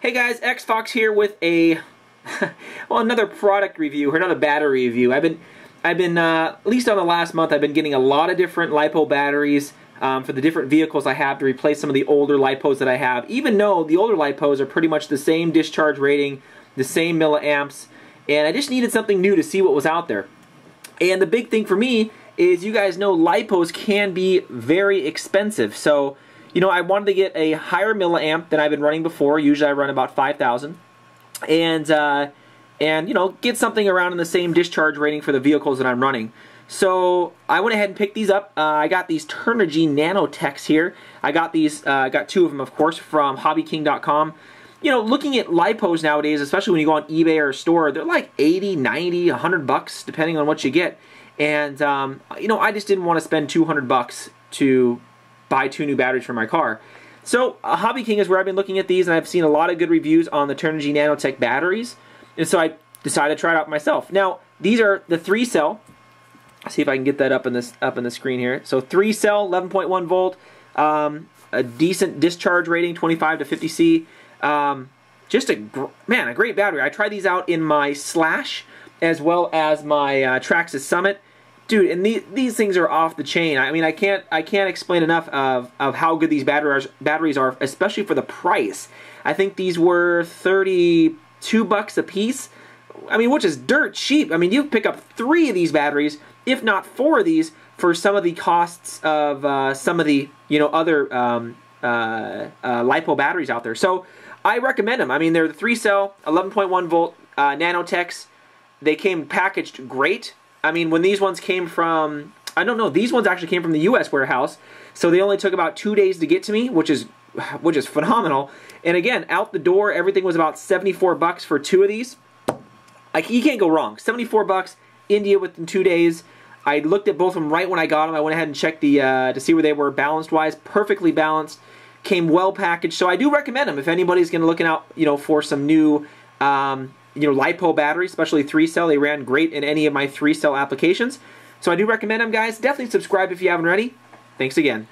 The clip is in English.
Hey guys, Xfox here with a well another product review or another battery review. I've been I've been uh, at least on the last month I've been getting a lot of different lipo batteries um, for the different vehicles I have to replace some of the older lipos that I have. Even though the older lipos are pretty much the same discharge rating, the same milliamps, and I just needed something new to see what was out there. And the big thing for me is you guys know lipos can be very expensive. So you know, I wanted to get a higher milliamp than I've been running before. Usually I run about 5,000. And, uh, and, you know, get something around in the same discharge rating for the vehicles that I'm running. So I went ahead and picked these up. Uh, I got these Turnigy Nanotechs here. I got these, uh, I got two of them, of course, from HobbyKing.com. You know, looking at lipos nowadays, especially when you go on eBay or a store, they're like 80, 90, 100 bucks, depending on what you get. And, um, you know, I just didn't want to spend 200 bucks to buy two new batteries for my car. So uh, Hobby King is where I've been looking at these, and I've seen a lot of good reviews on the Turnigy Nanotech batteries, and so I decided to try it out myself. Now these are the three cell. Let's see if I can get that up in this up in the screen here. So three cell, 11.1 volt, um, a decent discharge rating, 25 to 50 C. Um, just a man, a great battery. I tried these out in my Slash as well as my uh, Traxxas Summit dude, and these these things are off the chain. I mean, I can't I can't explain enough of of how good these batteries batteries are, especially for the price. I think these were thirty two bucks a piece. I mean, which is dirt cheap. I mean, you pick up three of these batteries, if not four of these, for some of the costs of uh, some of the you know other um, uh, uh, lipo batteries out there. So I recommend them. I mean, they're the three cell, 11.1 volt uh, nanotechs. They came packaged great. I mean, when these ones came from, I don't know, these ones actually came from the U.S. warehouse, so they only took about two days to get to me, which is which is phenomenal. And again, out the door, everything was about 74 bucks for two of these. Like you can't go wrong. 74 bucks, India within two days. I looked at both of them right when I got them. I went ahead and checked the uh, to see where they were balanced wise, perfectly balanced. Came well packaged, so I do recommend them if anybody's going to looking out, you know, for some new um, you know, LiPo battery, especially 3-cell. They ran great in any of my 3-cell applications. So I do recommend them, guys. Definitely subscribe if you haven't already. Thanks again.